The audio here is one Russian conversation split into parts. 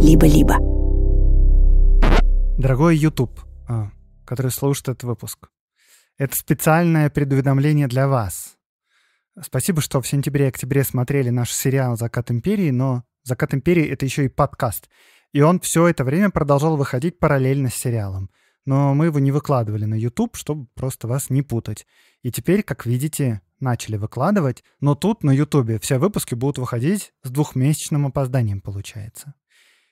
либо-либо. Дорогой YouTube, а, который слушает этот выпуск, это специальное предуведомление для вас. Спасибо, что в сентябре и октябре смотрели наш сериал «Закат империи», но «Закат империи» — это еще и подкаст. И он все это время продолжал выходить параллельно с сериалом. Но мы его не выкладывали на YouTube, чтобы просто вас не путать. И теперь, как видите, начали выкладывать, но тут на YouTube все выпуски будут выходить с двухмесячным опозданием, получается.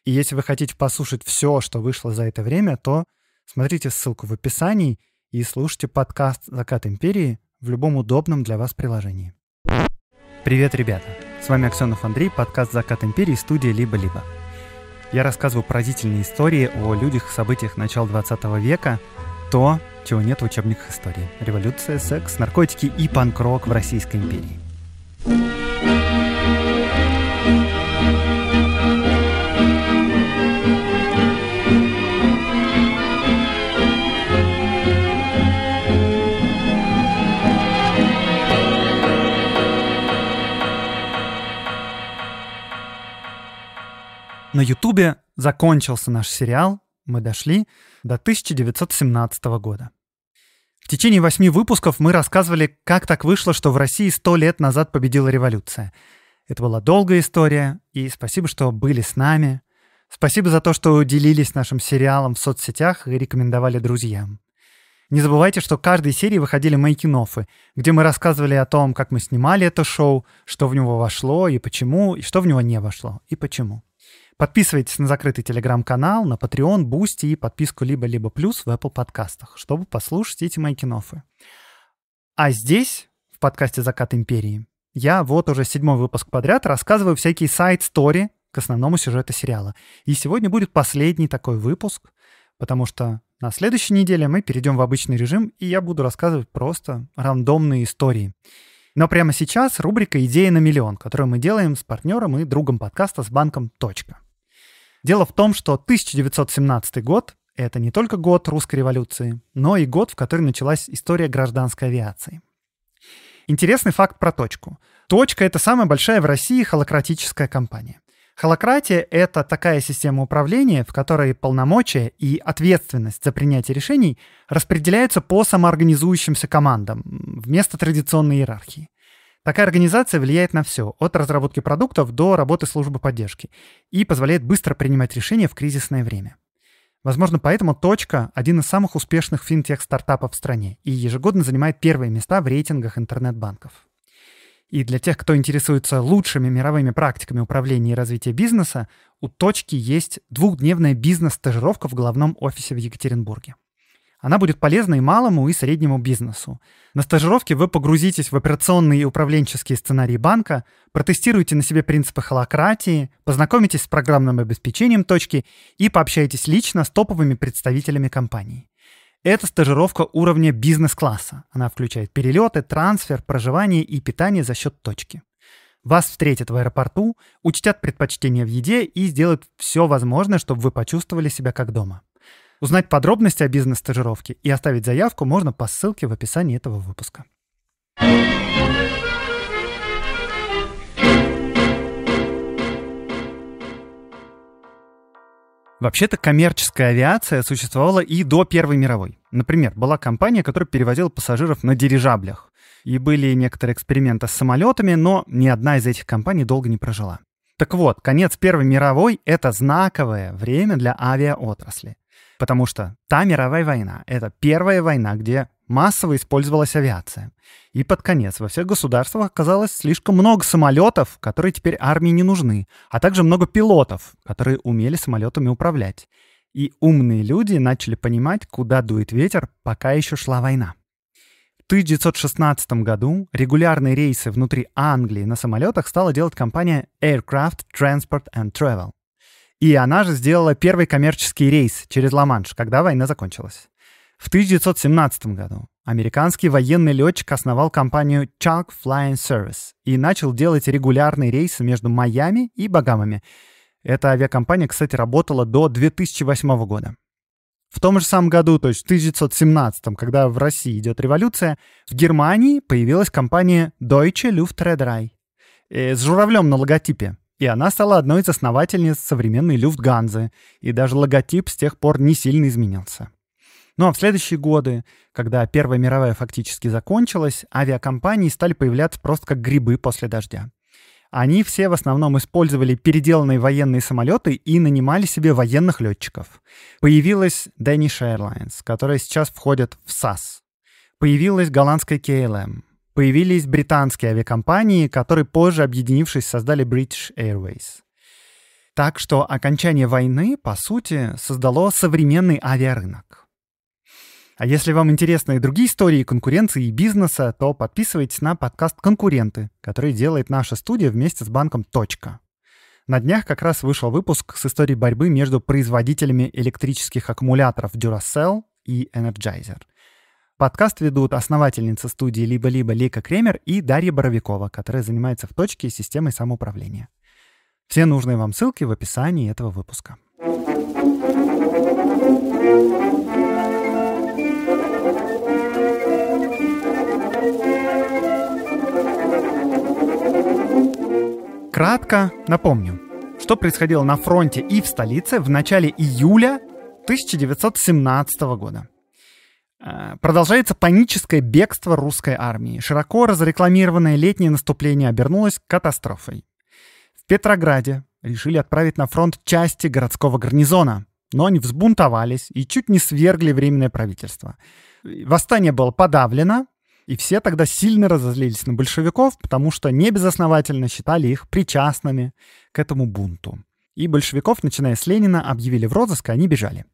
И если вы хотите послушать все, что вышло за это время, то смотрите ссылку в описании и слушайте подкаст «Закат империи» в любом удобном для вас приложении. Привет, ребята! С вами Аксенов Андрей, подкаст «Закат империи» студия «Либо-либо». Я рассказываю поразительные истории о людях и событиях начала 20 века, то, чего нет в учебниках истории. Революция, секс, наркотики и панк-рок в Российской империи. На Ютубе закончился наш сериал, мы дошли до 1917 года. В течение восьми выпусков мы рассказывали, как так вышло, что в России сто лет назад победила революция. Это была долгая история, и спасибо, что были с нами. Спасибо за то, что делились нашим сериалом в соцсетях и рекомендовали друзьям. Не забывайте, что каждой серии выходили мейкинофы, где мы рассказывали о том, как мы снимали это шоу, что в него вошло и почему, и что в него не вошло и почему. Подписывайтесь на закрытый телеграм-канал, на Patreon, Boosty и подписку либо-либо плюс в Apple подкастах, чтобы послушать эти мои кинофы. А здесь, в подкасте «Закат империи», я вот уже седьмой выпуск подряд рассказываю всякие сайт-стори к основному сюжету сериала. И сегодня будет последний такой выпуск, потому что на следующей неделе мы перейдем в обычный режим, и я буду рассказывать просто рандомные истории. Но прямо сейчас рубрика «Идея на миллион», которую мы делаем с партнером и другом подкаста с банком «Точка». Дело в том, что 1917 год — это не только год русской революции, но и год, в который началась история гражданской авиации. Интересный факт про «Точку». «Точка» — это самая большая в России холократическая компания. Холократия — это такая система управления, в которой полномочия и ответственность за принятие решений распределяются по самоорганизующимся командам вместо традиционной иерархии. Такая организация влияет на все, от разработки продуктов до работы службы поддержки, и позволяет быстро принимать решения в кризисное время. Возможно, поэтому «Точка» — один из самых успешных финтех-стартапов в стране и ежегодно занимает первые места в рейтингах интернет-банков. И для тех, кто интересуется лучшими мировыми практиками управления и развития бизнеса, у «Точки» есть двухдневная бизнес-стажировка в главном офисе в Екатеринбурге. Она будет полезна и малому, и среднему бизнесу. На стажировке вы погрузитесь в операционные и управленческие сценарии банка, протестируете на себе принципы холократии, познакомитесь с программным обеспечением точки и пообщаетесь лично с топовыми представителями компании. Это стажировка уровня бизнес-класса. Она включает перелеты, трансфер, проживание и питание за счет точки. Вас встретят в аэропорту, учтят предпочтения в еде и сделают все возможное, чтобы вы почувствовали себя как дома. Узнать подробности о бизнес-стажировке и оставить заявку можно по ссылке в описании этого выпуска. Вообще-то коммерческая авиация существовала и до Первой мировой. Например, была компания, которая перевозила пассажиров на дирижаблях. И были некоторые эксперименты с самолетами, но ни одна из этих компаний долго не прожила. Так вот, конец Первой мировой — это знаковое время для авиаотрасли. Потому что та мировая война — это первая война, где массово использовалась авиация. И под конец во всех государствах оказалось слишком много самолетов, которые теперь армии не нужны, а также много пилотов, которые умели самолетами управлять. И умные люди начали понимать, куда дует ветер, пока еще шла война. В 1916 году регулярные рейсы внутри Англии на самолетах стала делать компания Aircraft Transport and Travel. И она же сделала первый коммерческий рейс через Ла-Манш, когда война закончилась. В 1917 году американский военный летчик основал компанию Chuck Flying Service и начал делать регулярные рейсы между Майами и Багамами. Эта авиакомпания, кстати, работала до 2008 года. В том же самом году, то есть в 1917, когда в России идет революция, в Германии появилась компания Deutsche Luftreederei э, с журавлем на логотипе. И она стала одной из основательниц современной Люфтганзы, и даже логотип с тех пор не сильно изменился. Ну а в следующие годы, когда Первая мировая фактически закончилась, авиакомпании стали появляться просто как грибы после дождя. Они все в основном использовали переделанные военные самолеты и нанимали себе военных летчиков. Появилась Danish Airlines, которая сейчас входит в SAS. Появилась голландская KLM. Появились британские авиакомпании, которые позже, объединившись, создали British Airways. Так что окончание войны, по сути, создало современный авиарынок. А если вам интересны и другие истории конкуренции и бизнеса, то подписывайтесь на подкаст «Конкуренты», который делает наша студия вместе с банком «Точка». На днях как раз вышел выпуск с историей борьбы между производителями электрических аккумуляторов Duracell и Energizer. Подкаст ведут основательница студии «Либо-либо» Лика Кремер и Дарья Боровикова, которая занимается в точке системой самоуправления. Все нужные вам ссылки в описании этого выпуска. Кратко напомню, что происходило на фронте и в столице в начале июля 1917 года. Э, продолжается паническое бегство русской армии. Широко разрекламированное летнее наступление обернулось катастрофой. В Петрограде решили отправить на фронт части городского гарнизона, но они взбунтовались и чуть не свергли временное правительство. Восстание было подавлено, и все тогда сильно разозлились на большевиков, потому что небезосновательно считали их причастными к этому бунту. И большевиков, начиная с Ленина, объявили в розыск, и они бежали.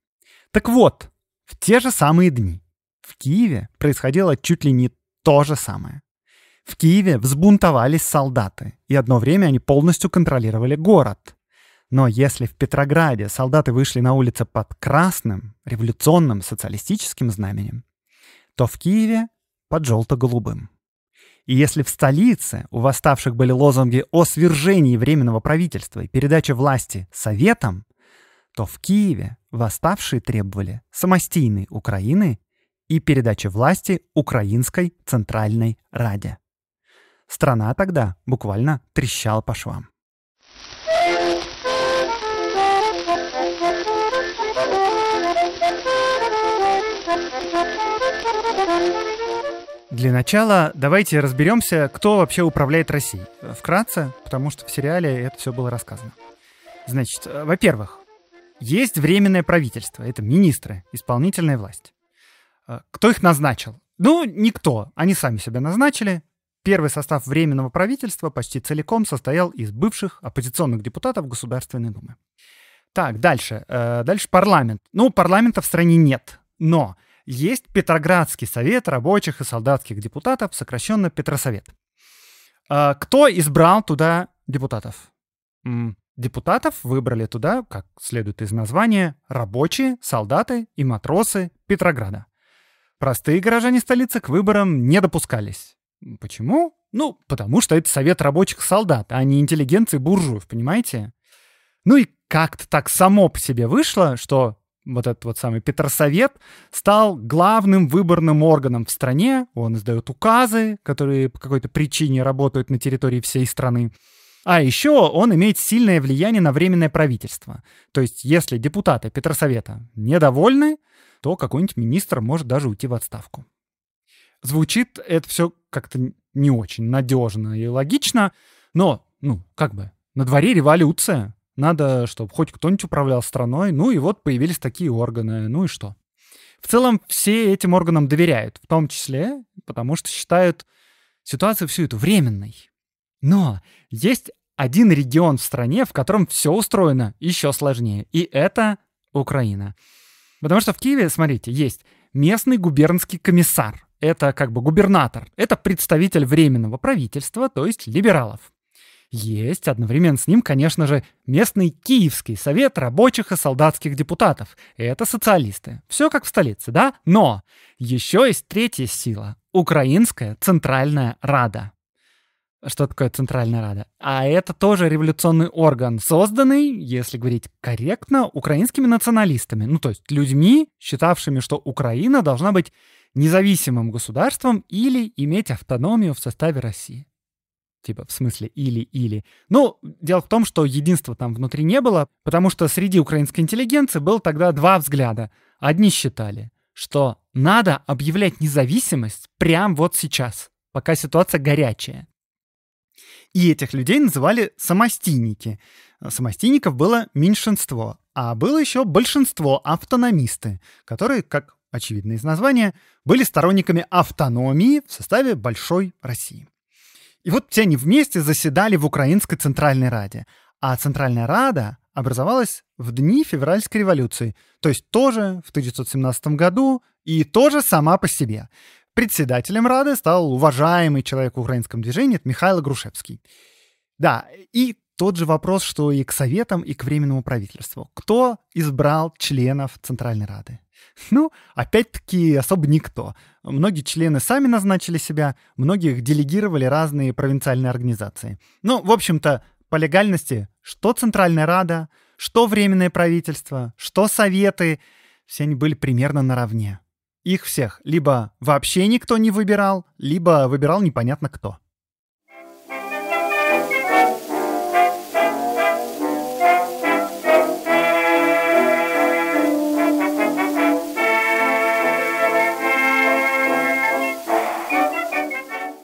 Так вот, в те же самые дни в Киеве происходило чуть ли не то же самое. В Киеве взбунтовались солдаты, и одно время они полностью контролировали город. Но если в Петрограде солдаты вышли на улицы под красным, революционным, социалистическим знаменем, то в Киеве под желто-голубым. И если в столице у восставших были лозунги о свержении Временного правительства и передаче власти Советам, то в Киеве восставшие требовали самостийной Украины и передачи власти Украинской Центральной Раде. Страна тогда буквально трещала по швам. Для начала давайте разберемся, кто вообще управляет Россией. Вкратце, потому что в сериале это все было рассказано. Значит, во-первых, есть временное правительство, это министры, исполнительная власть. Э, кто их назначил? Ну, никто. Они сами себя назначили. Первый состав Временного правительства почти целиком состоял из бывших оппозиционных депутатов Государственной Думы. Так, дальше. Э, дальше парламент. Ну, парламента в стране нет. Но есть Петроградский совет рабочих и солдатских депутатов, сокращенно Петросовет. А, кто избрал туда депутатов? Депутатов выбрали туда, как следует из названия, рабочие, солдаты и матросы Петрограда. Простые горожане столицы к выборам не допускались. Почему? Ну, потому что это совет рабочих солдат, а не интеллигенции буржуев, понимаете? Ну и как-то так само по себе вышло, что вот этот вот самый Петросовет, стал главным выборным органом в стране. Он издает указы, которые по какой-то причине работают на территории всей страны. А еще он имеет сильное влияние на временное правительство. То есть, если депутаты Петросовета недовольны, то какой-нибудь министр может даже уйти в отставку. Звучит это все как-то не очень надежно и логично, но, ну, как бы, на дворе революция. Надо, чтобы хоть кто-нибудь управлял страной. Ну и вот появились такие органы. Ну и что? В целом все этим органам доверяют, в том числе потому что считают ситуацию всю эту временной. Но есть один регион в стране, в котором все устроено еще сложнее, и это Украина. Потому что в Киеве, смотрите, есть местный губернский комиссар. Это как бы губернатор. Это представитель временного правительства, то есть либералов. Есть одновременно с ним, конечно же, местный Киевский совет рабочих и солдатских депутатов. Это социалисты. Все как в столице, да? Но еще есть третья сила — Украинская Центральная Рада. Что такое Центральная Рада? А это тоже революционный орган, созданный, если говорить корректно, украинскими националистами. Ну, то есть людьми, считавшими, что Украина должна быть независимым государством или иметь автономию в составе России. Типа, в смысле, или-или. Ну, дело в том, что единства там внутри не было, потому что среди украинской интеллигенции был тогда два взгляда. Одни считали, что надо объявлять независимость прямо вот сейчас, пока ситуация горячая. И этих людей называли самостийники. Самостийников было меньшинство, а было еще большинство автономисты, которые, как очевидно из названия, были сторонниками автономии в составе Большой России. И вот все они вместе заседали в Украинской Центральной Раде. А Центральная Рада образовалась в дни февральской революции, то есть тоже в 1917 году и тоже сама по себе. Председателем Рады стал уважаемый человек в украинском движении Михаил Грушевский. Да, и тот же вопрос, что и к Советам, и к Временному правительству. Кто избрал членов Центральной Рады? Ну, опять-таки, особо никто. Многие члены сами назначили себя, многих делегировали разные провинциальные организации. Ну, в общем-то, по легальности, что Центральная Рада, что Временное правительство, что Советы, все они были примерно наравне. Их всех либо вообще никто не выбирал, либо выбирал непонятно кто.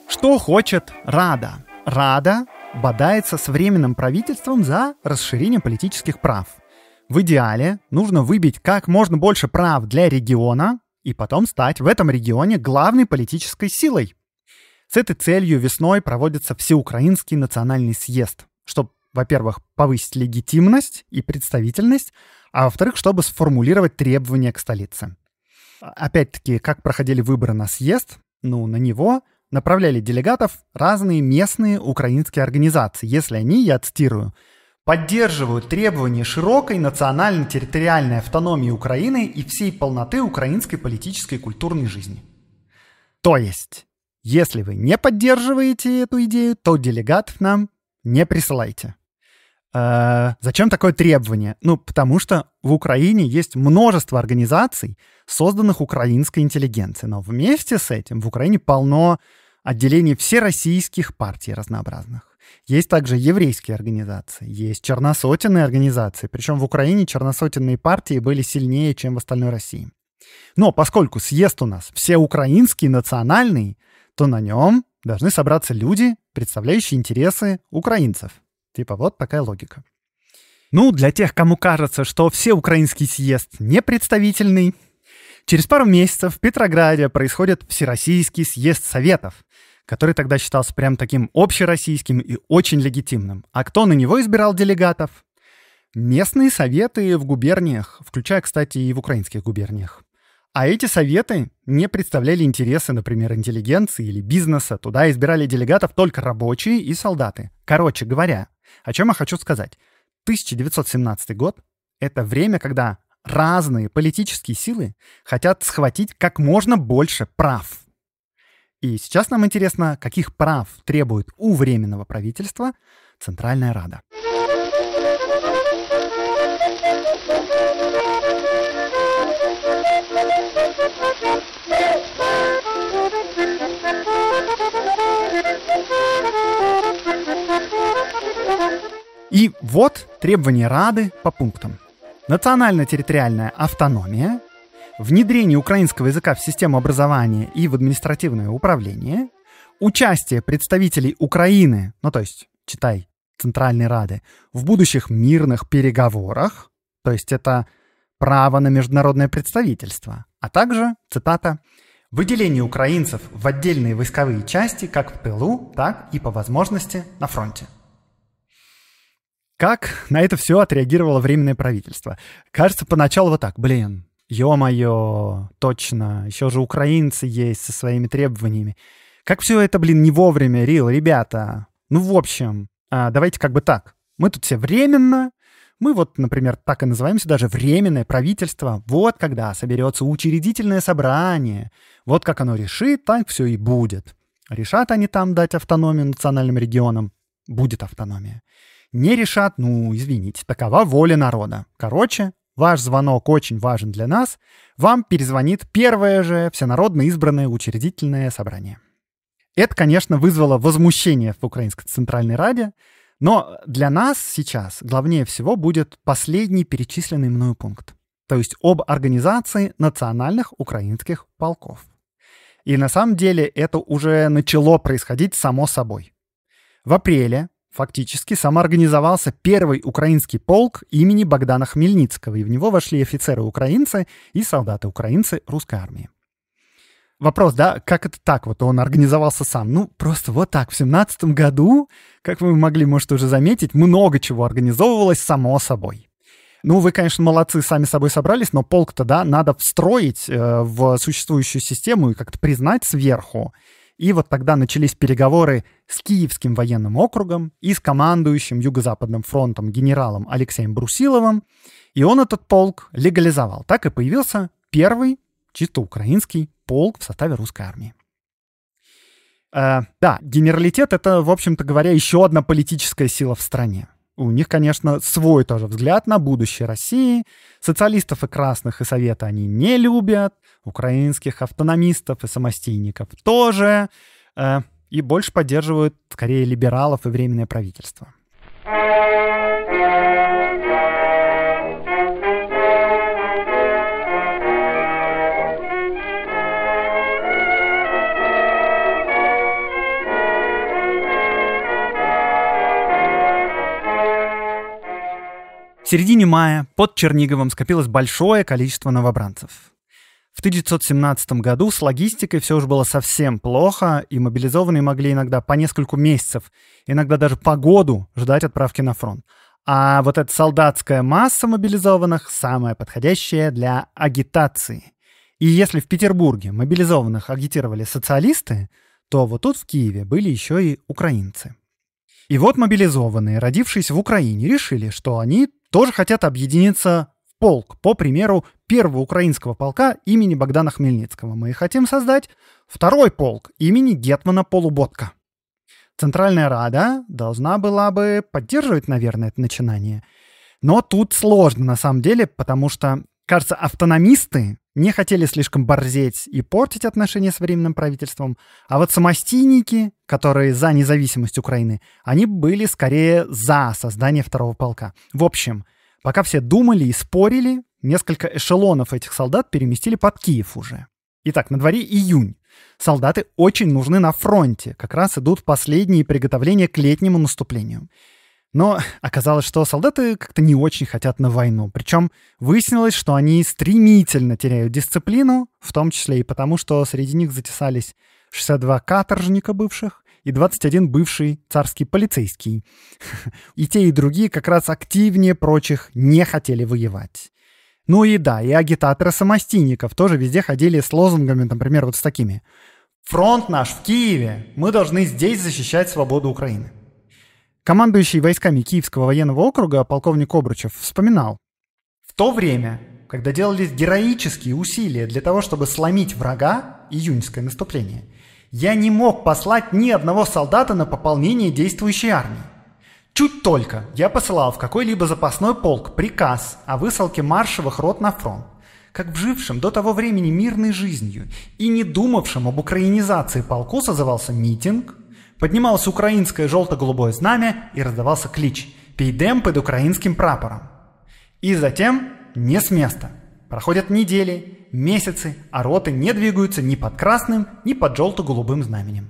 Что хочет Рада? Рада бодается с временным правительством за расширение политических прав. В идеале нужно выбить как можно больше прав для региона, и потом стать в этом регионе главной политической силой. С этой целью весной проводится Всеукраинский национальный съезд, чтобы, во-первых, повысить легитимность и представительность, а во-вторых, чтобы сформулировать требования к столице. Опять-таки, как проходили выборы на съезд, ну, на него направляли делегатов разные местные украинские организации, если они, я цитирую, поддерживают требования широкой национально-территориальной автономии Украины и всей полноты украинской политической и культурной жизни. То есть, если вы не поддерживаете эту идею, то делегатов нам не присылайте. Э, зачем такое требование? Ну, потому что в Украине есть множество организаций, созданных украинской интеллигенцией. Но вместе с этим в Украине полно отделений всероссийских партий разнообразных. Есть также еврейские организации, есть черносотенные организации, причем в Украине черносотенные партии были сильнее, чем в остальной России. Но поскольку съезд у нас все украинский, национальный, то на нем должны собраться люди, представляющие интересы украинцев. Типа вот такая логика. Ну, для тех, кому кажется, что все украинский съезд не представительный, через пару месяцев в Петрограде происходит Всероссийский съезд Советов, который тогда считался прям таким общероссийским и очень легитимным. А кто на него избирал делегатов? Местные советы в губерниях, включая, кстати, и в украинских губерниях. А эти советы не представляли интересы, например, интеллигенции или бизнеса. Туда избирали делегатов только рабочие и солдаты. Короче говоря, о чем я хочу сказать. 1917 год — это время, когда разные политические силы хотят схватить как можно больше прав. И сейчас нам интересно, каких прав требует у Временного правительства Центральная Рада. И вот требования Рады по пунктам. Национально-территориальная автономия, внедрение украинского языка в систему образования и в административное управление, участие представителей Украины, ну то есть, читай, Центральной Рады, в будущих мирных переговорах, то есть это право на международное представительство, а также, цитата, выделение украинцев в отдельные войсковые части как в тылу, так и по возможности на фронте. Как на это все отреагировало Временное правительство? Кажется, поначалу вот так, блин, Ё-моё, точно, еще же украинцы есть со своими требованиями. Как все это, блин, не вовремя, Рил, ребята. Ну, в общем, а, давайте как бы так. Мы тут все временно, мы вот, например, так и называемся даже временное правительство. Вот когда соберется учредительное собрание. Вот как оно решит, так все и будет. Решат они там дать автономию национальным регионам, будет автономия. Не решат, ну, извините, такова воля народа. Короче, Ваш звонок очень важен для нас. Вам перезвонит первое же всенародно избранное учредительное собрание. Это, конечно, вызвало возмущение в Украинской Центральной Раде, но для нас сейчас главнее всего будет последний перечисленный мною пункт, то есть об организации национальных украинских полков. И на самом деле это уже начало происходить само собой. В апреле фактически самоорганизовался первый украинский полк имени Богдана Хмельницкого, и в него вошли офицеры-украинцы и солдаты-украинцы русской армии. Вопрос, да, как это так? Вот он организовался сам. Ну, просто вот так. В семнадцатом году, как вы могли, может, уже заметить, много чего организовывалось само собой. Ну, вы, конечно, молодцы, сами собой собрались, но полк-то, да, надо встроить э, в существующую систему и как-то признать сверху. И вот тогда начались переговоры с Киевским военным округом и с командующим Юго-Западным фронтом генералом Алексеем Брусиловым. И он этот полк легализовал. Так и появился первый чисто украинский полк в составе русской армии. Э, да, генералитет — это, в общем-то говоря, еще одна политическая сила в стране. У них, конечно, свой тоже взгляд на будущее России. Социалистов и красных и Совета они не любят. Украинских автономистов и самостийников тоже. Э, и больше поддерживают, скорее, либералов и временное правительство. В середине мая под Черниговым скопилось большое количество новобранцев. В 1917 году с логистикой все уже было совсем плохо, и мобилизованные могли иногда по несколько месяцев, иногда даже по году ждать отправки на фронт. А вот эта солдатская масса мобилизованных самая подходящая для агитации. И если в Петербурге мобилизованных агитировали социалисты, то вот тут в Киеве были еще и украинцы. И вот мобилизованные, родившиеся в Украине, решили, что они тоже хотят объединиться в полк, по примеру первого украинского полка имени Богдана Хмельницкого. Мы хотим создать второй полк имени Гетмана Полуботка. Центральная Рада должна была бы поддерживать, наверное, это начинание. Но тут сложно на самом деле, потому что, кажется, автономисты не хотели слишком борзеть и портить отношения с временным правительством, а вот самостийники, которые за независимость Украины, они были скорее за создание второго полка. В общем, пока все думали и спорили, несколько эшелонов этих солдат переместили под Киев уже. Итак, на дворе июнь. Солдаты очень нужны на фронте. Как раз идут последние приготовления к летнему наступлению. Но оказалось, что солдаты как-то не очень хотят на войну. Причем выяснилось, что они стремительно теряют дисциплину, в том числе и потому, что среди них затесались 62 каторжника бывших и 21 бывший царский полицейский. И те, и другие как раз активнее прочих не хотели воевать. Ну и да, и агитаторы самостийников тоже везде ходили с лозунгами, например, вот с такими. «Фронт наш в Киеве! Мы должны здесь защищать свободу Украины». Командующий войсками Киевского военного округа полковник Обручев вспоминал. В то время, когда делались героические усилия для того, чтобы сломить врага, июньское наступление, я не мог послать ни одного солдата на пополнение действующей армии. Чуть только я посылал в какой-либо запасной полк приказ о высылке маршевых рот на фронт, как в жившем до того времени мирной жизнью и не думавшем об украинизации полку созывался митинг, Поднималось украинское желто-голубое знамя и раздавался клич «Пейдем под украинским прапором». И затем не с места. Проходят недели, месяцы, а роты не двигаются ни под красным, ни под желто-голубым знаменем.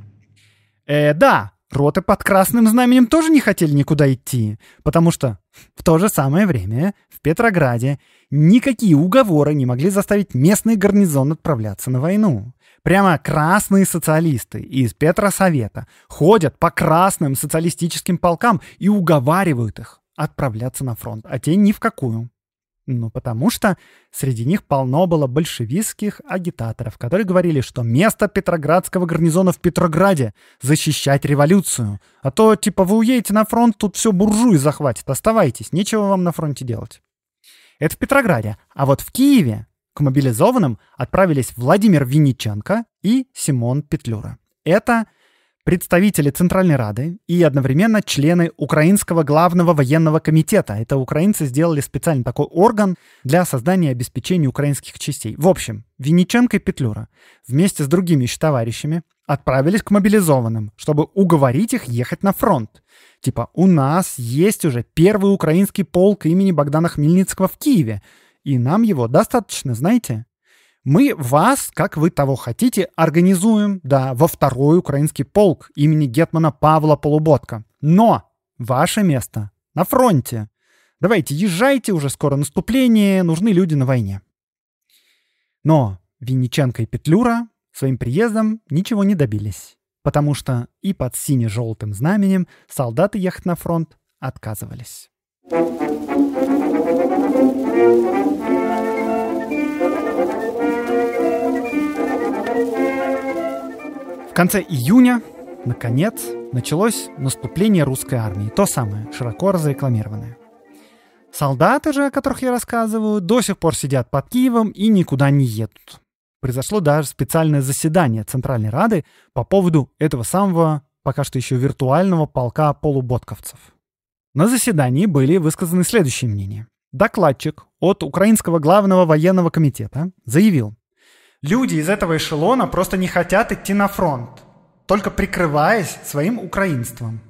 Э, да, роты под красным знаменем тоже не хотели никуда идти, потому что в то же самое время в Петрограде никакие уговоры не могли заставить местный гарнизон отправляться на войну. Прямо красные социалисты из Петросовета ходят по красным социалистическим полкам и уговаривают их отправляться на фронт, а те ни в какую. Ну, потому что среди них полно было большевистских агитаторов, которые говорили, что место Петроградского гарнизона в Петрограде — защищать революцию. А то, типа, вы уедете на фронт, тут все буржуи захватит, оставайтесь, нечего вам на фронте делать. Это в Петрограде. А вот в Киеве к мобилизованным отправились Владимир Винниченко и Симон Петлюра. Это представители Центральной Рады и одновременно члены Украинского главного военного комитета. Это украинцы сделали специально такой орган для создания и обеспечения украинских частей. В общем, Винниченко и Петлюра вместе с другими еще товарищами отправились к мобилизованным, чтобы уговорить их ехать на фронт. Типа, у нас есть уже первый украинский полк имени Богдана Хмельницкого в Киеве, и нам его достаточно, знаете? Мы вас, как вы того хотите, организуем, да, во второй украинский полк имени Гетмана Павла Полуботка. Но ваше место на фронте. Давайте, езжайте, уже скоро наступление, нужны люди на войне. Но Винниченко и Петлюра своим приездом ничего не добились, потому что и под сине-желтым знаменем солдаты ехать на фронт отказывались. Конце июня, наконец, началось наступление русской армии. То самое, широко разрекламированное. Солдаты же, о которых я рассказываю, до сих пор сидят под Киевом и никуда не едут. Произошло даже специальное заседание Центральной Рады по поводу этого самого, пока что еще виртуального полка полуботковцев. На заседании были высказаны следующие мнения. Докладчик от Украинского главного военного комитета заявил, Люди из этого эшелона просто не хотят идти на фронт, только прикрываясь своим украинством.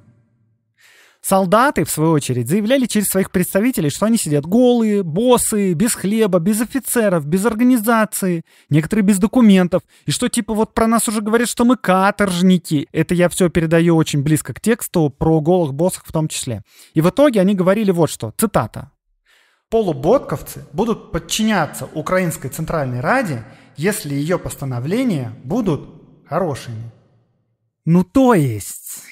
Солдаты, в свою очередь, заявляли через своих представителей, что они сидят голые, боссы, без хлеба, без офицеров, без организации, некоторые без документов, и что типа вот про нас уже говорят, что мы каторжники. Это я все передаю очень близко к тексту, про голых боссов в том числе. И в итоге они говорили вот что, цитата. «Полуботковцы будут подчиняться Украинской Центральной Раде если ее постановления будут хорошими. Ну то есть,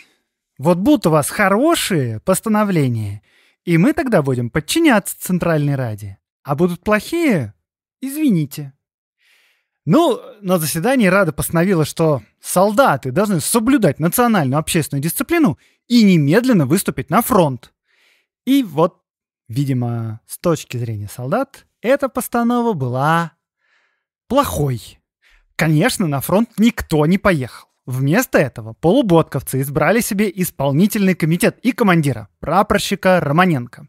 вот будут у вас хорошие постановления, и мы тогда будем подчиняться Центральной Раде. А будут плохие? Извините. Ну, на заседании Рада постановила, что солдаты должны соблюдать национальную общественную дисциплину и немедленно выступить на фронт. И вот, видимо, с точки зрения солдат, эта постанова была плохой. Конечно, на фронт никто не поехал. Вместо этого полуботковцы избрали себе исполнительный комитет и командира, прапорщика Романенко.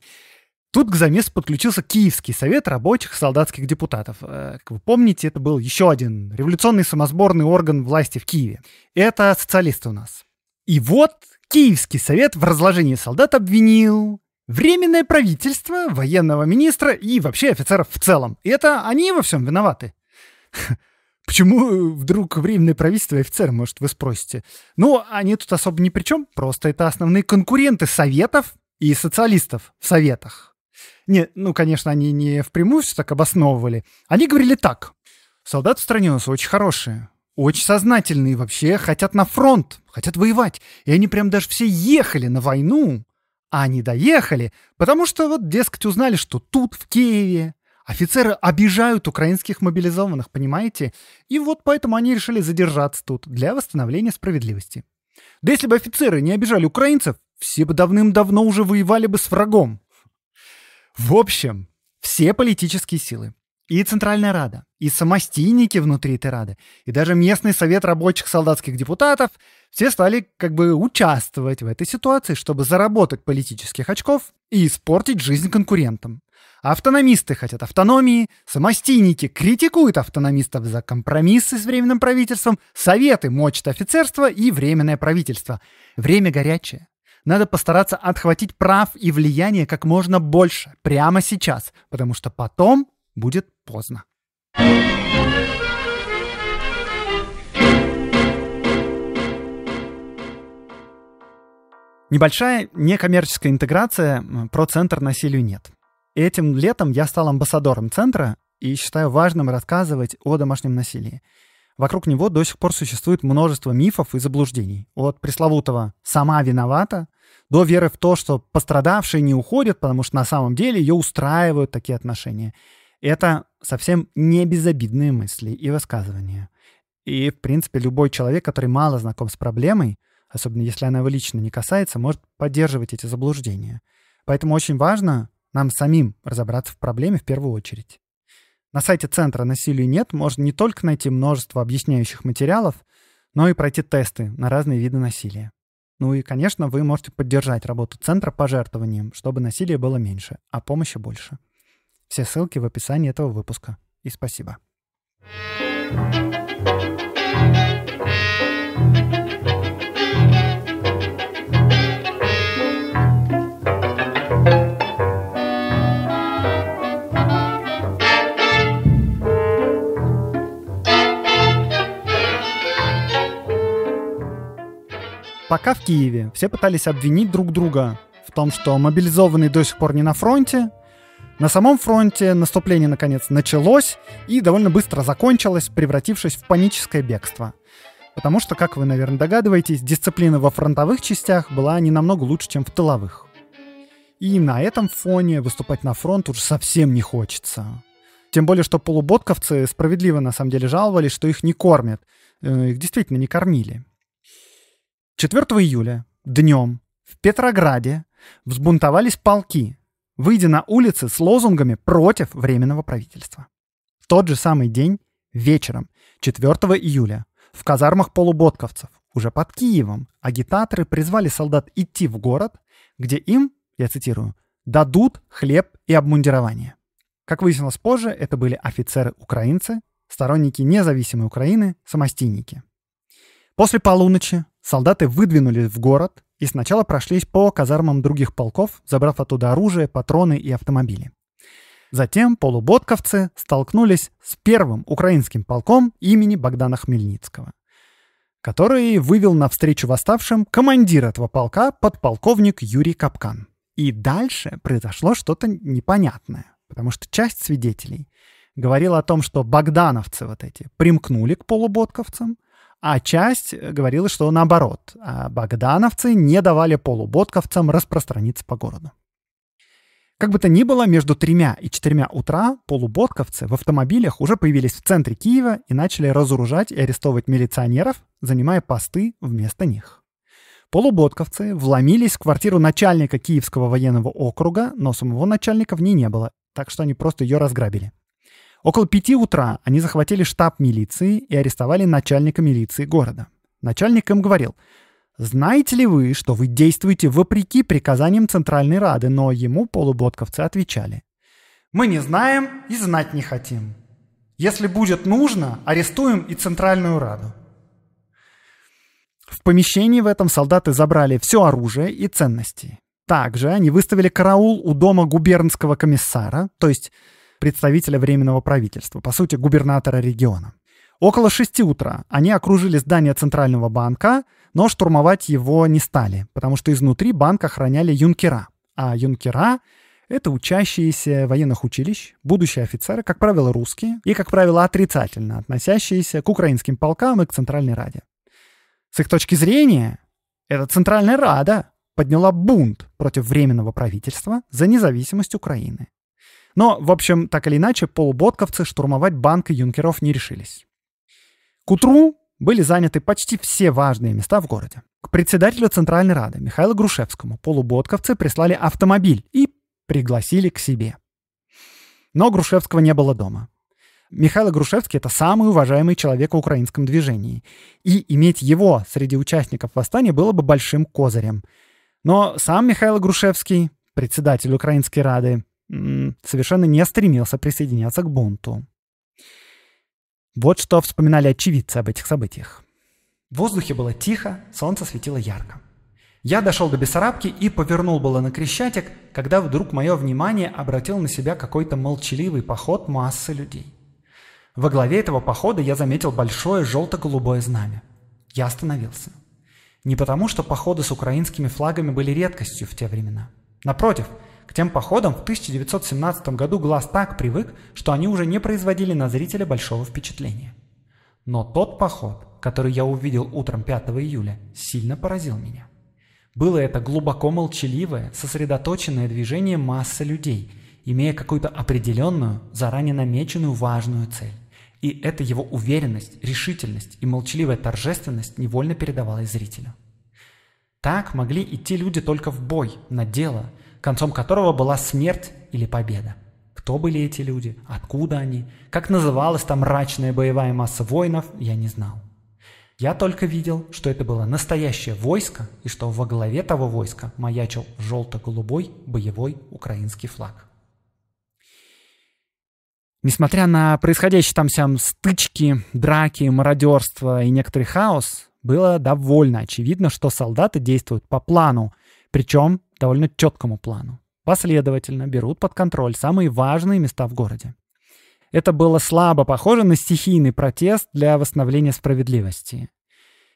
Тут к замесу подключился Киевский совет рабочих солдатских депутатов. Э, как вы помните, это был еще один революционный самосборный орган власти в Киеве. Это социалисты у нас. И вот Киевский совет в разложении солдат обвинил Временное правительство, военного министра и вообще офицеров в целом. И это они во всем виноваты. Почему вдруг временное правительство и офицеры, может, вы спросите? Ну, они тут особо ни при чем, просто это основные конкуренты советов и социалистов в советах. Не, ну, конечно, они не впрямую все так обосновывали. Они говорили так. Солдаты в стране у нас очень хорошие, очень сознательные вообще, хотят на фронт, хотят воевать. И они прям даже все ехали на войну, а они доехали, потому что вот, дескать, узнали, что тут, в Киеве, Офицеры обижают украинских мобилизованных, понимаете? И вот поэтому они решили задержаться тут для восстановления справедливости. Да если бы офицеры не обижали украинцев, все бы давным-давно уже воевали бы с врагом. В общем, все политические силы, и Центральная Рада, и самостийники внутри этой Рады, и даже местный совет рабочих солдатских депутатов, все стали как бы участвовать в этой ситуации, чтобы заработать политических очков и испортить жизнь конкурентам. Автономисты хотят автономии, самостийники критикуют автономистов за компромиссы с временным правительством, советы мочат офицерство и временное правительство. Время горячее. Надо постараться отхватить прав и влияния как можно больше прямо сейчас, потому что потом будет поздно. Небольшая некоммерческая интеграция про центр насилию нет. Этим летом я стал амбассадором центра и считаю важным рассказывать о домашнем насилии. Вокруг него до сих пор существует множество мифов и заблуждений. От пресловутого «сама виновата» до веры в то, что пострадавшие не уходят, потому что на самом деле ее устраивают такие отношения. Это совсем не безобидные мысли и высказывания. И, в принципе, любой человек, который мало знаком с проблемой, особенно если она его лично не касается, может поддерживать эти заблуждения. Поэтому очень важно нам самим разобраться в проблеме в первую очередь. На сайте Центра насилию нет можно не только найти множество объясняющих материалов, но и пройти тесты на разные виды насилия. Ну и, конечно, вы можете поддержать работу центра пожертвованием, чтобы насилия было меньше, а помощи больше. Все ссылки в описании этого выпуска. И спасибо. Пока в Киеве все пытались обвинить друг друга в том, что мобилизованные до сих пор не на фронте, на самом фронте наступление наконец началось и довольно быстро закончилось, превратившись в паническое бегство. Потому что, как вы, наверное, догадываетесь, дисциплина во фронтовых частях была не намного лучше, чем в тыловых. И на этом фоне выступать на фронт уже совсем не хочется. Тем более, что полуботковцы справедливо на самом деле жаловались, что их не кормят. Э, их действительно не кормили. 4 июля днем в Петрограде взбунтовались полки, выйдя на улицы с лозунгами против Временного правительства. В тот же самый день, вечером, 4 июля, в казармах полуботковцев, уже под Киевом, агитаторы призвали солдат идти в город, где им, я цитирую, «дадут хлеб и обмундирование». Как выяснилось позже, это были офицеры-украинцы, сторонники независимой Украины, самостийники. После полуночи солдаты выдвинулись в город и сначала прошлись по казармам других полков, забрав оттуда оружие, патроны и автомобили. Затем полуботковцы столкнулись с первым украинским полком имени Богдана Хмельницкого, который вывел навстречу восставшим командир этого полка, подполковник Юрий Капкан. И дальше произошло что-то непонятное, потому что часть свидетелей говорила о том, что богдановцы вот эти примкнули к полуботковцам – а часть говорила, что наоборот, а богдановцы не давали полуботковцам распространиться по городу. Как бы то ни было, между тремя и четырьмя утра полуботковцы в автомобилях уже появились в центре Киева и начали разоружать и арестовывать милиционеров, занимая посты вместо них. Полуботковцы вломились в квартиру начальника Киевского военного округа, но самого начальника в ней не было, так что они просто ее разграбили. Около пяти утра они захватили штаб милиции и арестовали начальника милиции города. Начальник им говорил, «Знаете ли вы, что вы действуете вопреки приказаниям Центральной Рады?» Но ему полуботковцы отвечали, «Мы не знаем и знать не хотим. Если будет нужно, арестуем и Центральную Раду». В помещении в этом солдаты забрали все оружие и ценности. Также они выставили караул у дома губернского комиссара, то есть представителя Временного правительства, по сути, губернатора региона. Около шести утра они окружили здание Центрального банка, но штурмовать его не стали, потому что изнутри банк охраняли юнкера. А юнкера — это учащиеся военных училищ, будущие офицеры, как правило, русские, и, как правило, отрицательно относящиеся к украинским полкам и к Центральной Раде. С их точки зрения, эта Центральная Рада подняла бунт против Временного правительства за независимость Украины. Но, в общем, так или иначе, полуботковцы штурмовать банк юнкеров не решились. К утру были заняты почти все важные места в городе. К председателю Центральной Рады Михаилу Грушевскому полуботковцы прислали автомобиль и пригласили к себе. Но Грушевского не было дома. Михаил Грушевский — это самый уважаемый человек в украинском движении. И иметь его среди участников восстания было бы большим козырем. Но сам Михаил Грушевский, председатель Украинской Рады, совершенно не стремился присоединяться к бунту. Вот что вспоминали очевидцы об этих событиях. В воздухе было тихо, солнце светило ярко. Я дошел до Бессарабки и повернул было на Крещатик, когда вдруг мое внимание обратил на себя какой-то молчаливый поход массы людей. Во главе этого похода я заметил большое желто-голубое знамя. Я остановился. Не потому, что походы с украинскими флагами были редкостью в те времена. Напротив – к тем походам в 1917 году глаз так привык, что они уже не производили на зрителя большого впечатления. Но тот поход, который я увидел утром 5 июля, сильно поразил меня. Было это глубоко молчаливое, сосредоточенное движение массы людей, имея какую-то определенную, заранее намеченную важную цель. И эта его уверенность, решительность и молчаливая торжественность невольно передавалась зрителю. Так могли идти люди только в бой, на дело – концом которого была смерть или победа. Кто были эти люди, откуда они, как называлась там мрачная боевая масса воинов, я не знал. Я только видел, что это было настоящее войско и что во главе того войска маячил желто-голубой боевой украинский флаг. Несмотря на происходящие там сям стычки, драки, мародерство и некоторый хаос, было довольно очевидно, что солдаты действуют по плану, причем довольно четкому плану. Последовательно берут под контроль самые важные места в городе. Это было слабо похоже на стихийный протест для восстановления справедливости.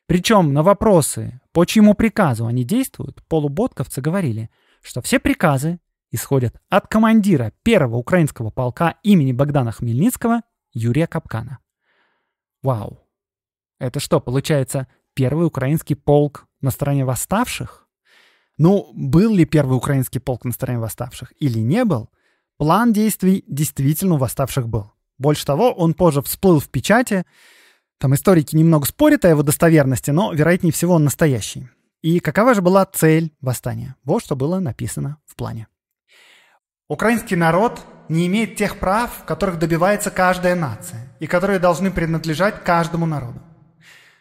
Причем на вопросы, по чьему приказу они действуют, полуботковцы говорили, что все приказы исходят от командира первого украинского полка имени Богдана Хмельницкого Юрия Капкана. Вау! Это что, получается, первый украинский полк на стороне восставших? Ну, был ли первый украинский полк на стороне восставших или не был, план действий действительно у восставших был. Больше того, он позже всплыл в печати. Там историки немного спорят о его достоверности, но, вероятнее всего, он настоящий. И какова же была цель восстания? Вот что было написано в плане. Украинский народ не имеет тех прав, которых добивается каждая нация, и которые должны принадлежать каждому народу.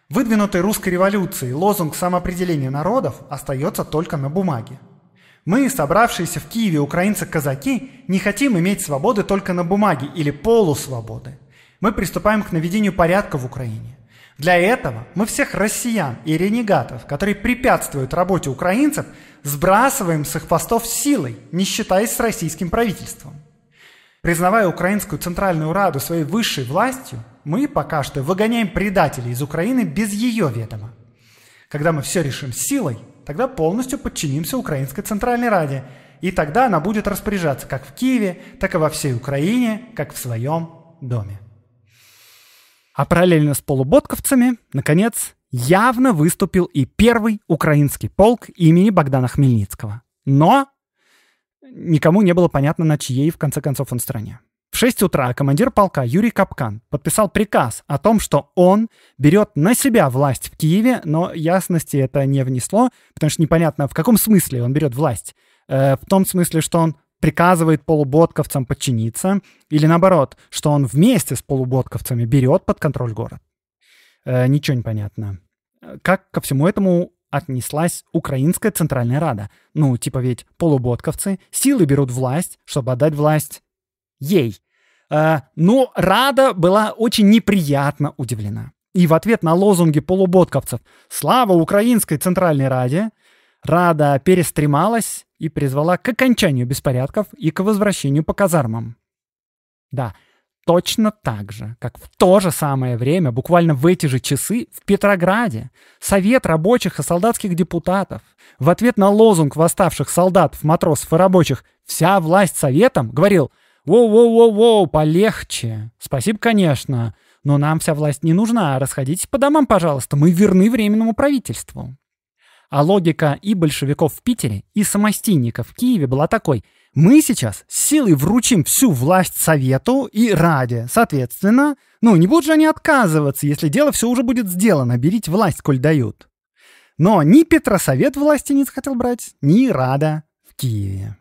Выдвинутый русской революцией лозунг самоопределения народов остается только на бумаге. Мы, собравшиеся в Киеве украинцы-казаки, не хотим иметь свободы только на бумаге или полусвободы. Мы приступаем к наведению порядка в Украине. Для этого мы всех россиян и ренегатов, которые препятствуют работе украинцев, сбрасываем с их постов силой, не считаясь с российским правительством. Признавая Украинскую Центральную Раду своей высшей властью, мы пока что выгоняем предателей из Украины без ее ведома. Когда мы все решим силой, тогда полностью подчинимся Украинской Центральной Раде, и тогда она будет распоряжаться как в Киеве, так и во всей Украине, как в своем доме. А параллельно с полуботковцами, наконец, явно выступил и первый украинский полк имени Богдана Хмельницкого. Но никому не было понятно, на чьей, в конце концов, он стороне. В 6 утра командир полка Юрий Капкан подписал приказ о том, что он берет на себя власть в Киеве, но ясности это не внесло, потому что непонятно, в каком смысле он берет власть. Э, в том смысле, что он приказывает полуботковцам подчиниться, или наоборот, что он вместе с полуботковцами берет под контроль город. Э, ничего не понятно. Как ко всему этому отнеслась Украинская Центральная Рада? Ну, типа ведь полуботковцы силы берут власть, чтобы отдать власть ей. Э, но Рада была очень неприятно удивлена. И в ответ на лозунги полуботковцев «Слава Украинской Центральной Раде!» Рада перестремалась и призвала к окончанию беспорядков и к возвращению по казармам. Да, точно так же, как в то же самое время, буквально в эти же часы, в Петрограде, Совет рабочих и солдатских депутатов в ответ на лозунг восставших солдатов, матросов и рабочих «Вся власть Советом» говорил – Воу-воу-воу-воу, полегче. Спасибо, конечно, но нам вся власть не нужна. Расходитесь по домам, пожалуйста, мы верны Временному правительству. А логика и большевиков в Питере, и самостийников в Киеве была такой. Мы сейчас силой вручим всю власть Совету и Раде. Соответственно, ну, не будут же они отказываться, если дело все уже будет сделано. Берите власть, коль дают. Но ни Петросовет власти не захотел брать, ни Рада в Киеве.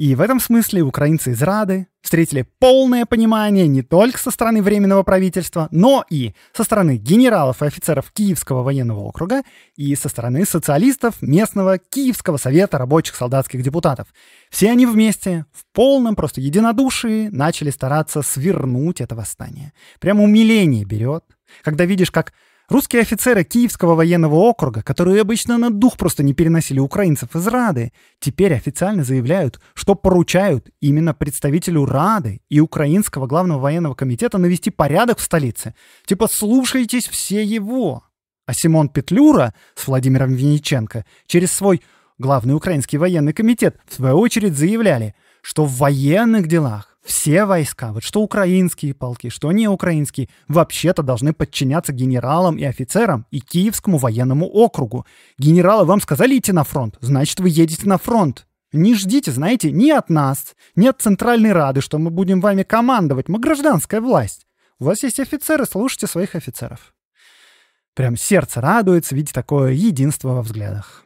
И в этом смысле украинцы из Рады встретили полное понимание не только со стороны Временного правительства, но и со стороны генералов и офицеров Киевского военного округа и со стороны социалистов местного Киевского совета рабочих солдатских депутатов. Все они вместе, в полном просто единодушии, начали стараться свернуть это восстание. Прямо умиление берет, когда видишь, как Русские офицеры Киевского военного округа, которые обычно на дух просто не переносили украинцев из Рады, теперь официально заявляют, что поручают именно представителю Рады и Украинского главного военного комитета навести порядок в столице. Типа слушайтесь все его. А Симон Петлюра с Владимиром Винниченко через свой главный украинский военный комитет в свою очередь заявляли, что в военных делах все войска, вот что украинские полки, что не украинские, вообще-то должны подчиняться генералам и офицерам и Киевскому военному округу. Генералы вам сказали идти на фронт, значит, вы едете на фронт. Не ждите, знаете, ни от нас, ни от Центральной Рады, что мы будем вами командовать. Мы гражданская власть. У вас есть офицеры, слушайте своих офицеров. Прям сердце радуется видеть такое единство во взглядах.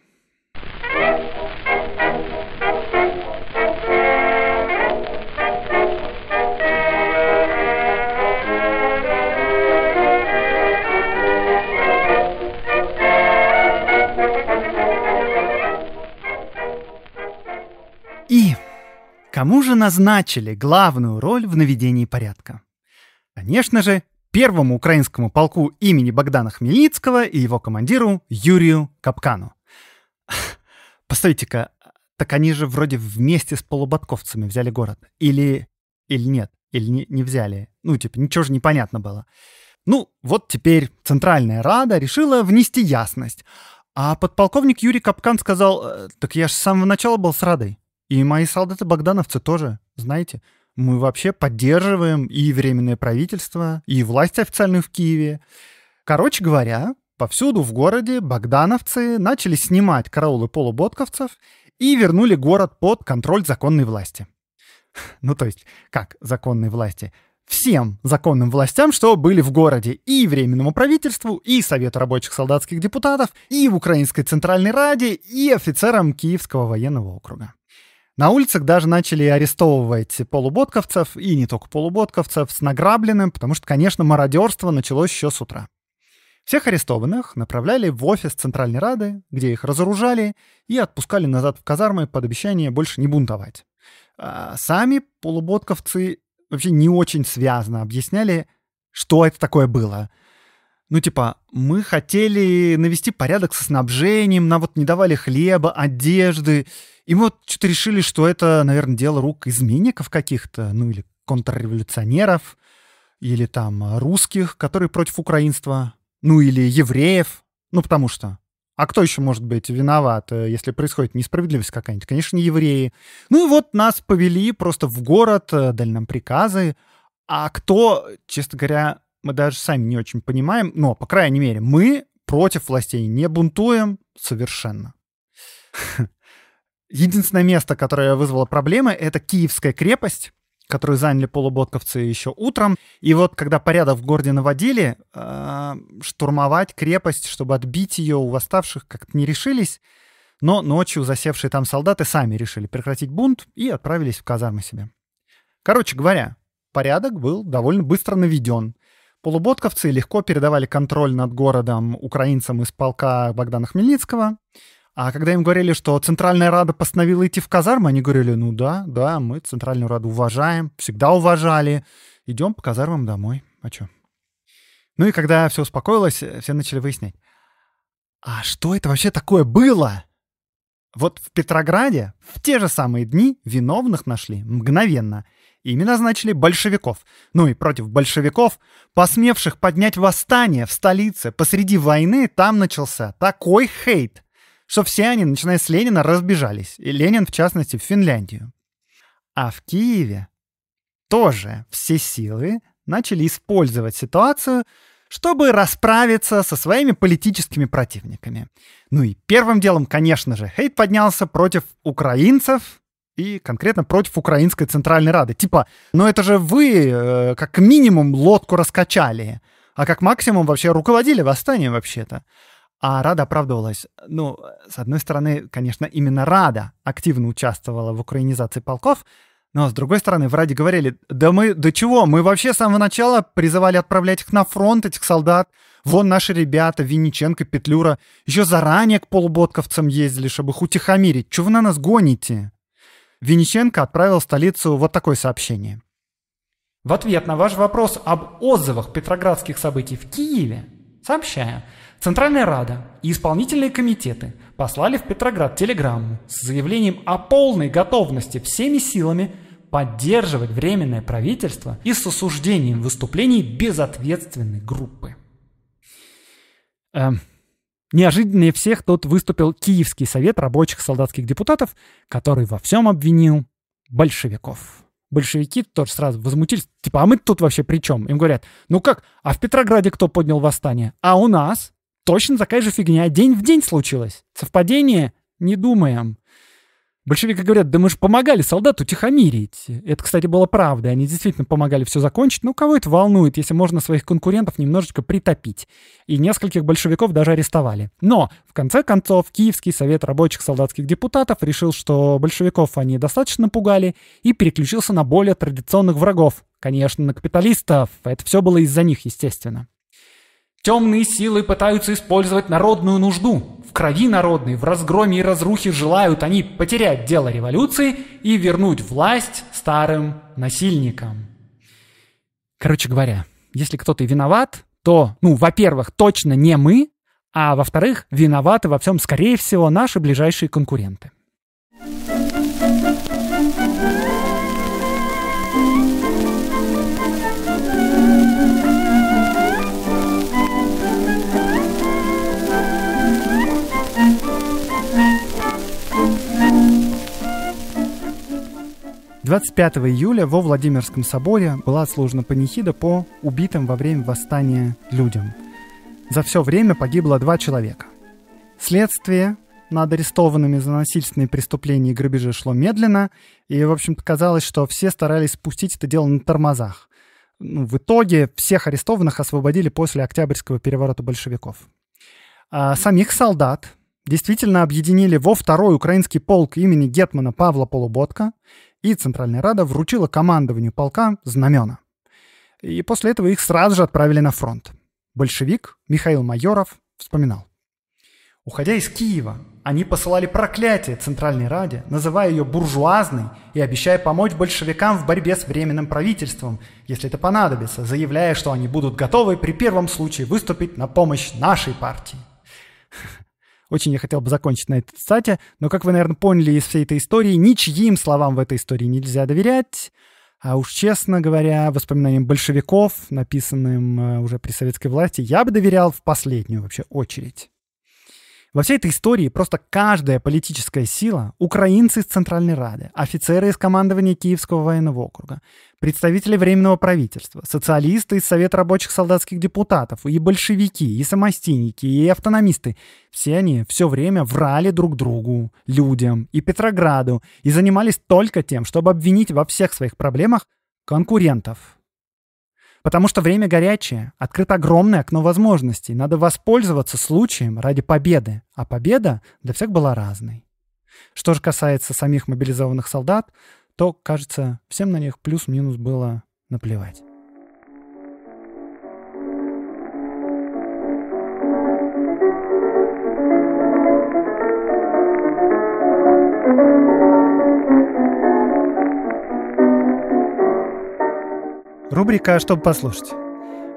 Кому же назначили главную роль в наведении порядка? Конечно же, первому украинскому полку имени Богдана Хмельницкого и его командиру Юрию Капкану. Постойте-ка, так они же вроде вместе с полуботковцами взяли город. Или, или нет, или не, не взяли. Ну, типа, ничего же непонятно было. Ну, вот теперь Центральная Рада решила внести ясность. А подполковник Юрий Капкан сказал, «Э, так я же с самого начала был с Радой. И мои солдаты-богдановцы тоже, знаете. Мы вообще поддерживаем и Временное правительство, и власть официальную в Киеве. Короче говоря, повсюду в городе богдановцы начали снимать караулы полуботковцев и вернули город под контроль законной власти. Ну, то есть, как законной власти? Всем законным властям, что были в городе, и Временному правительству, и Совету рабочих солдатских депутатов, и в Украинской Центральной Раде, и офицерам Киевского военного округа. На улицах даже начали арестовывать полуботковцев, и не только полуботковцев, с награбленным, потому что, конечно, мародерство началось еще с утра. Всех арестованных направляли в офис Центральной Рады, где их разоружали и отпускали назад в казармы под обещание больше не бунтовать. А сами полуботковцы вообще не очень связно объясняли, что это такое было. Ну, типа, мы хотели навести порядок со снабжением, нам вот не давали хлеба, одежды, и мы вот что-то решили, что это, наверное, дело рук изменников каких-то, ну или контрреволюционеров, или там русских, которые против украинства, ну или евреев, ну потому что. А кто еще может быть виноват, э, если происходит несправедливость какая-нибудь? Конечно, не евреи. Ну и вот нас повели просто в город, э, дали нам приказы. А кто, честно говоря, мы даже сами не очень понимаем, но, по крайней мере, мы против властей не бунтуем совершенно. Единственное место, которое вызвало проблемы, это Киевская крепость, которую заняли полуботковцы еще утром. И вот когда порядок в городе наводили, э, штурмовать крепость, чтобы отбить ее у восставших, как-то не решились. Но ночью засевшие там солдаты сами решили прекратить бунт и отправились в казармы себе. Короче говоря, порядок был довольно быстро наведен. Полуботковцы легко передавали контроль над городом украинцам из полка Богдана Хмельницкого. А когда им говорили, что Центральная Рада постановила идти в казармы, они говорили, ну да, да, мы Центральную Раду уважаем, всегда уважали, идем по казармам домой. А что? Ну и когда все успокоилось, все начали выяснять, а что это вообще такое было? Вот в Петрограде в те же самые дни виновных нашли мгновенно. Ими назначили большевиков. Ну и против большевиков, посмевших поднять восстание в столице посреди войны, там начался такой хейт, что все они, начиная с Ленина, разбежались. И Ленин, в частности, в Финляндию. А в Киеве тоже все силы начали использовать ситуацию, чтобы расправиться со своими политическими противниками. Ну и первым делом, конечно же, хейт поднялся против украинцев и конкретно против Украинской Центральной Рады. Типа, ну это же вы э, как минимум лодку раскачали, а как максимум вообще руководили восстанием вообще-то. А Рада оправдывалась. Ну, с одной стороны, конечно, именно Рада активно участвовала в украинизации полков, но с другой стороны, в Раде говорили, да мы, да чего, мы вообще с самого начала призывали отправлять их на фронт, этих солдат. Вон наши ребята, Винниченко, Петлюра, еще заранее к полуботковцам ездили, чтобы их утихомирить. Чего вы на нас гоните? Винниченко отправил в столицу вот такое сообщение. В ответ на ваш вопрос об отзывах петроградских событий в Киеве сообщаю, Центральная Рада и исполнительные комитеты послали в Петроград телеграмму с заявлением о полной готовности всеми силами поддерживать Временное правительство и с осуждением выступлений безответственной группы. Эм, неожиданнее всех тут выступил Киевский совет рабочих солдатских депутатов, который во всем обвинил большевиков. Большевики тоже сразу возмутились, типа, а мы тут вообще при чем? Им говорят, ну как, а в Петрограде кто поднял восстание? А у нас? Точно такая же фигня. День в день случилось. Совпадение? Не думаем. Большевики говорят, да мы же помогали солдату тихомирить. Это, кстати, было правда. Они действительно помогали все закончить. Ну, кого это волнует, если можно своих конкурентов немножечко притопить? И нескольких большевиков даже арестовали. Но, в конце концов, Киевский совет рабочих солдатских депутатов решил, что большевиков они достаточно пугали и переключился на более традиционных врагов. Конечно, на капиталистов. Это все было из-за них, естественно. Темные силы пытаются использовать народную нужду. Крови народной, в разгроме и разрухе желают они потерять дело революции и вернуть власть старым насильникам. Короче говоря, если кто-то и виноват, то, ну, во-первых, точно не мы, а во-вторых, виноваты во всем, скорее всего, наши ближайшие конкуренты. 25 июля во Владимирском соборе была отслужена панихида по убитым во время восстания людям. За все время погибло два человека. Следствие над арестованными за насильственные преступления и грабежи шло медленно, и, в общем-то, казалось, что все старались спустить это дело на тормозах. Ну, в итоге всех арестованных освободили после Октябрьского переворота большевиков. А самих солдат действительно объединили во второй украинский полк имени Гетмана Павла Полуботка, и Центральная Рада вручила командованию полка знамена. И после этого их сразу же отправили на фронт. Большевик Михаил Майоров вспоминал. Уходя из Киева, они посылали проклятие Центральной Раде, называя ее буржуазной и обещая помочь большевикам в борьбе с Временным правительством, если это понадобится, заявляя, что они будут готовы при первом случае выступить на помощь нашей партии. Очень я хотел бы закончить на этой цитате, но, как вы, наверное, поняли из всей этой истории, ничьим словам в этой истории нельзя доверять. А уж честно говоря, воспоминаниям большевиков, написанным э, уже при советской власти, я бы доверял в последнюю вообще очередь. Во всей этой истории просто каждая политическая сила, украинцы из Центральной Рады, офицеры из командования Киевского военного округа, представители Временного правительства, социалисты из Совета рабочих солдатских депутатов, и большевики, и самостийники, и автономисты, все они все время врали друг другу, людям и Петрограду и занимались только тем, чтобы обвинить во всех своих проблемах конкурентов, Потому что время горячее, открыто огромное окно возможностей. Надо воспользоваться случаем ради победы. А победа для всех была разной. Что же касается самих мобилизованных солдат, то, кажется, всем на них плюс-минус было наплевать. Рубрика «Чтобы послушать».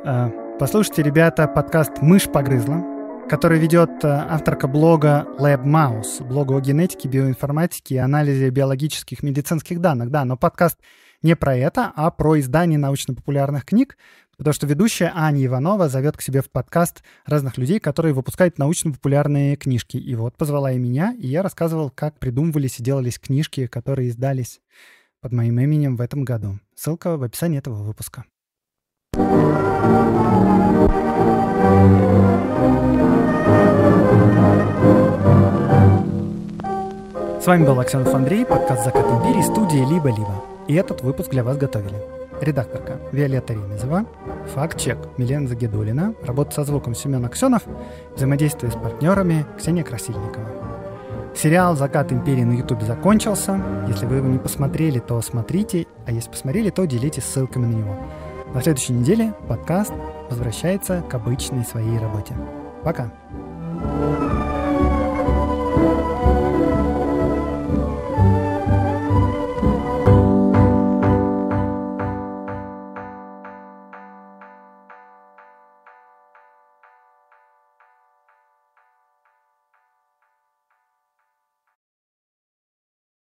Э, послушайте, ребята, подкаст «Мышь погрызла», который ведет э, авторка блога Lab Mouse, блога о генетике, биоинформатике и анализе биологических медицинских данных. Да, но подкаст не про это, а про издание научно-популярных книг, потому что ведущая Аня Иванова зовет к себе в подкаст разных людей, которые выпускают научно-популярные книжки. И вот позвала и меня, и я рассказывал, как придумывались и делались книжки, которые издались под моим именем в этом году. Ссылка в описании этого выпуска. С вами был Аксенов Андрей, подкаст «Закат империи», студия «Либо-либо». И этот выпуск для вас готовили. Редакторка Виолетта Ремезова, факт-чек Милена Загидулина, работа со звуком Семен Аксенов, взаимодействие с партнерами Ксения Красильникова. Сериал «Закат империи» на Ютубе закончился. Если вы его не посмотрели, то смотрите, а если посмотрели, то делитесь ссылками на него. На следующей неделе подкаст возвращается к обычной своей работе. Пока! thank you